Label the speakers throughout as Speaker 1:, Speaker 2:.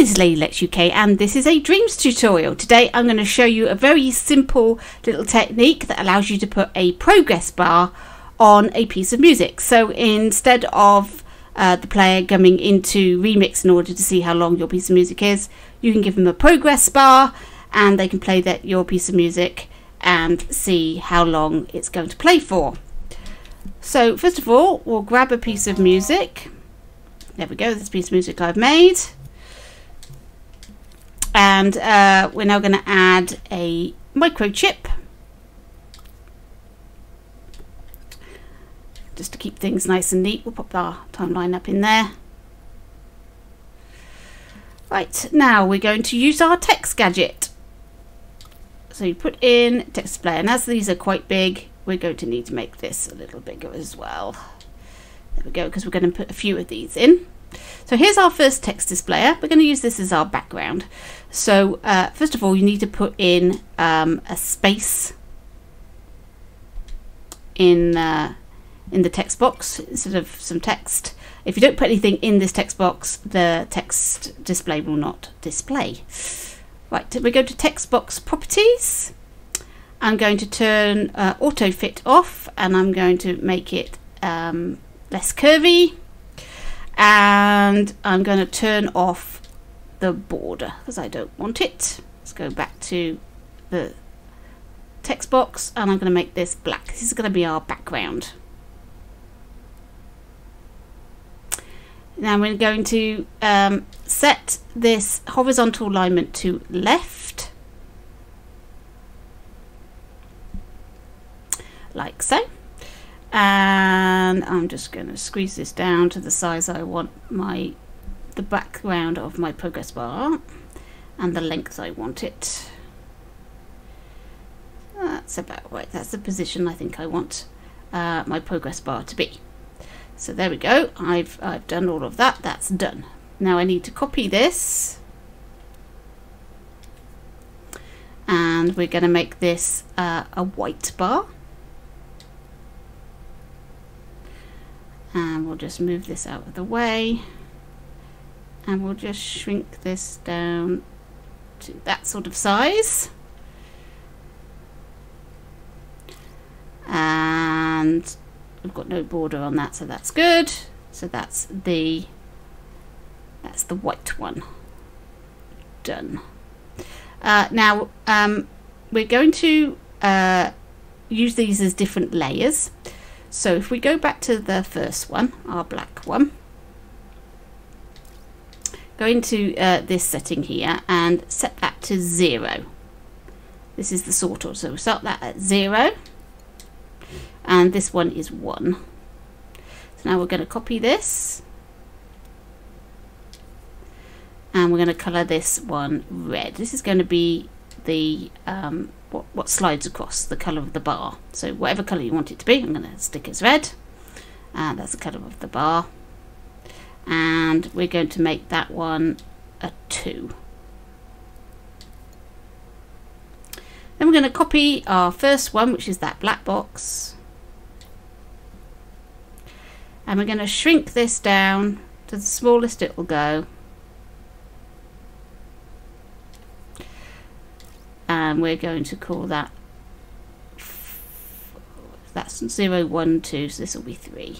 Speaker 1: Guys, Lady Lex UK and this is a Dreams tutorial. Today I'm going to show you a very simple little technique that allows you to put a progress bar on a piece of music. So instead of uh, the player coming into remix in order to see how long your piece of music is, you can give them a progress bar and they can play that your piece of music and see how long it's going to play for. So first of all, we'll grab a piece of music. There we go, this piece of music I've made and uh, we're now going to add a microchip. Just to keep things nice and neat we'll pop our timeline up in there. Right now we're going to use our text gadget. So you put in text display and as these are quite big we're going to need to make this a little bigger as well. There we go because we're going to put a few of these in so here's our first text displayer. We're going to use this as our background. So uh, first of all, you need to put in um, a space in uh, in the text box instead of some text. If you don't put anything in this text box, the text display will not display. Right, we go to text box properties. I'm going to turn uh, auto fit off and I'm going to make it um, less curvy and I'm going to turn off the border because I don't want it. Let's go back to the text box and I'm going to make this black. This is going to be our background. Now we're going to um, set this horizontal alignment to left, like so and I'm just going to squeeze this down to the size I want my the background of my progress bar and the length I want it. That's about right. That's the position I think I want uh, my progress bar to be. So there we go. I've, I've done all of that. That's done. Now I need to copy this. And we're going to make this uh, a white bar and we'll just move this out of the way. And we'll just shrink this down to that sort of size. And we've got no border on that so that's good. So that's the that's the white one. Done. Uh, now um, we're going to uh, use these as different layers so if we go back to the first one, our black one, go into uh, this setting here and set that to zero. This is the sort of, so we start that at zero and this one is one. So now we're going to copy this and we're going to colour this one red. This is going to be the um, what, what slides across the colour of the bar. So whatever colour you want it to be, I'm going to stick as red. And that's the colour of the bar. And we're going to make that one a 2. Then we're going to copy our first one, which is that black box. And we're going to shrink this down to the smallest it will go. And we're going to call that that's 0, 1, 2, so this will be 3.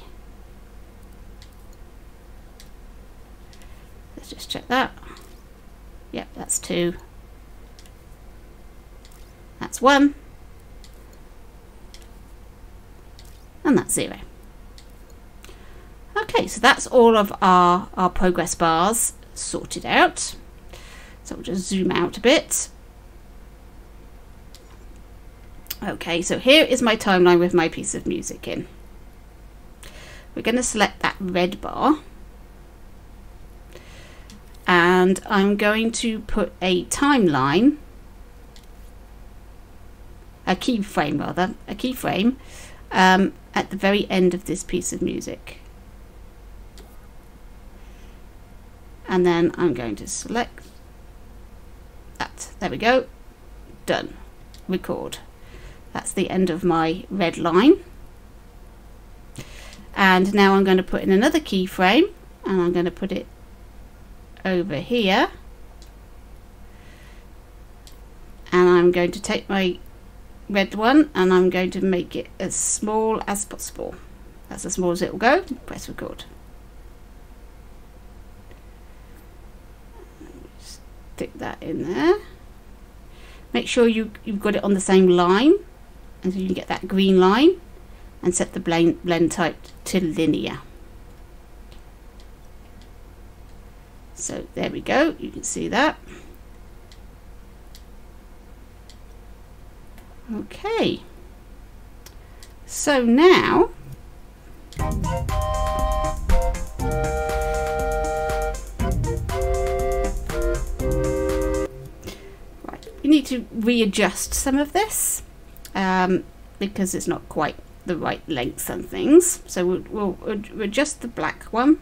Speaker 1: Let's just check that. Yep, that's 2. That's 1. And that's 0. Okay, so that's all of our, our progress bars sorted out. So we'll just zoom out a bit. Okay, so here is my timeline with my piece of music in. We're going to select that red bar. And I'm going to put a timeline, a keyframe rather, a keyframe um, at the very end of this piece of music. And then I'm going to select that. There we go. Done. Record. That's the end of my red line. And now I'm going to put in another keyframe and I'm going to put it over here. And I'm going to take my red one and I'm going to make it as small as possible. That's as small as it will go. Press record. Stick that in there. Make sure you, you've got it on the same line and you can get that green line and set the blend, blend type to linear. So there we go, you can see that. Okay, so now right, you need to readjust some of this um, because it's not quite the right length and things. So we'll, we'll, adjust the black one.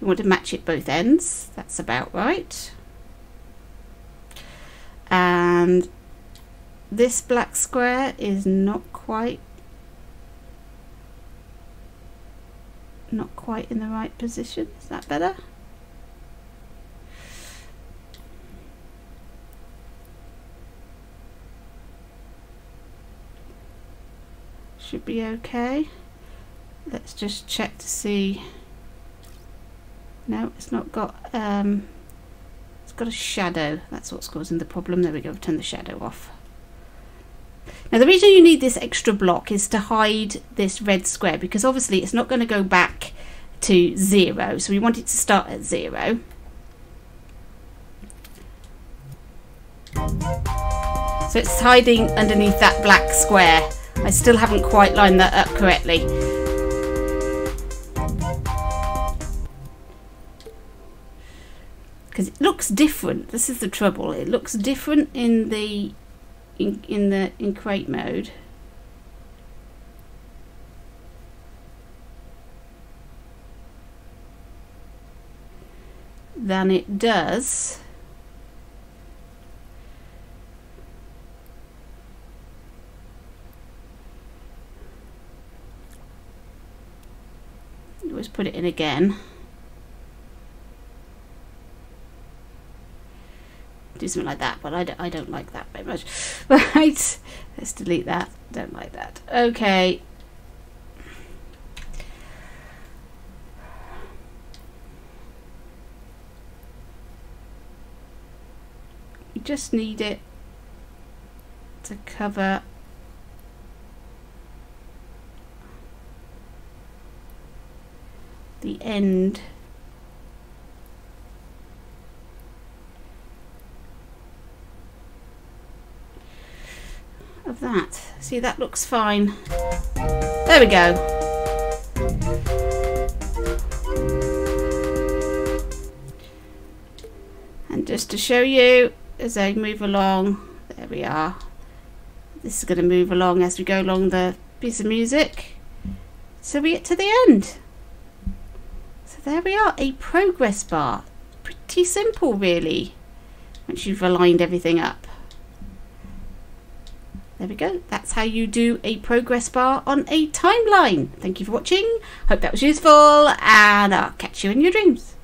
Speaker 1: You want to match it both ends. That's about right. And this black square is not quite not quite in the right position. Is that better? Should be okay. Let's just check to see. No it's not got um, it's got a shadow. That's what's causing the problem. There we go turn the shadow off. Now the reason you need this extra block is to hide this red square because obviously it's not going to go back to zero. So we want it to start at zero. So it's hiding underneath that black square I still haven't quite lined that up correctly. Because it looks different. This is the trouble. It looks different in the in, in the in create mode. than it does always put it in again. Do something like that, but I don't, I don't like that very much. Right, let's delete that. Don't like that. Okay. You just need it to cover the end of that. See, that looks fine. There we go. And just to show you as I move along, there we are. This is going to move along as we go along the piece of music. So we get to the end there we are, a progress bar. Pretty simple really, once you've aligned everything up. There we go. That's how you do a progress bar on a timeline. Thank you for watching. Hope that was useful and I'll catch you in your dreams.